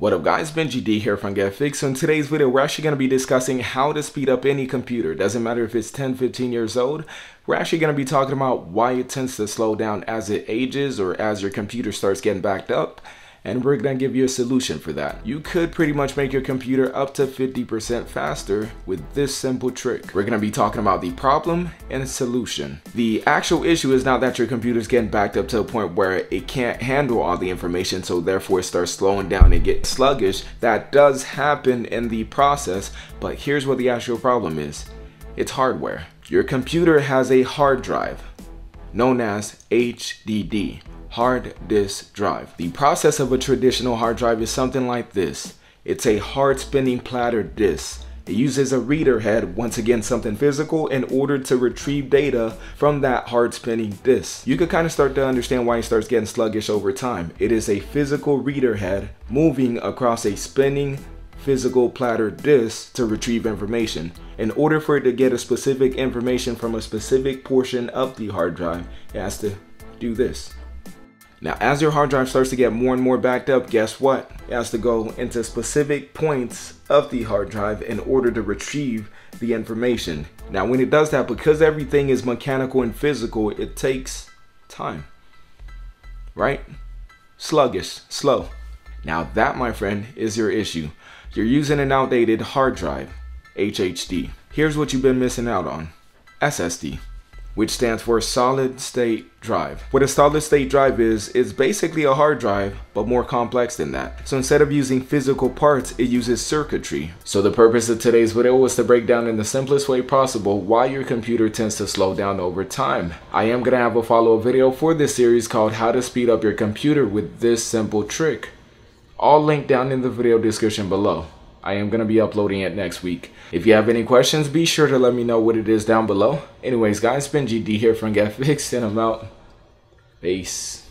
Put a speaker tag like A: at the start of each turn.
A: What up guys, Bendji D here from Get Fixed. So in today's video, we're actually going to be discussing how to speed up any computer. Doesn't matter if it's 10, 15 years old. We're actually going to be talking about why it tends to slow down as it ages or as your computer starts getting backed up and we're gonna give you a solution for that. You could pretty much make your computer up to 50% faster with this simple trick. We're gonna be talking about the problem and solution. The actual issue is not that your computer's getting backed up to a point where it can't handle all the information, so therefore it starts slowing down and get sluggish. That does happen in the process, but here's what the actual problem is. It's hardware. Your computer has a hard drive known as HDD hard disk drive. The process of a traditional hard drive is something like this. It's a hard spinning platter disk. It uses a reader head, once again something physical, in order to retrieve data from that hard spinning disk. You could kind of start to understand why it starts getting sluggish over time. It is a physical reader head moving across a spinning physical platter disk to retrieve information. In order for it to get a specific information from a specific portion of the hard drive, it has to do this. Now, as your hard drive starts to get more and more backed up, guess what? It has to go into specific points of the hard drive in order to retrieve the information. Now, when it does that, because everything is mechanical and physical, it takes time, right? Sluggish, slow. Now that, my friend, is your issue. You're using an outdated hard drive, HDD. Here's what you've been missing out on, SSD which stands for solid state drive. What a solid state drive is, is basically a hard drive, but more complex than that. So instead of using physical parts, it uses circuitry. So the purpose of today's video was to break down in the simplest way possible why your computer tends to slow down over time. I am gonna have a follow-up video for this series called how to speed up your computer with this simple trick. All linked down in the video description below. I am going to be uploading it next week. If you have any questions, be sure to let me know what it is down below. Anyways, guys, Bendji D here from Get Fixed, and I'm out. Peace.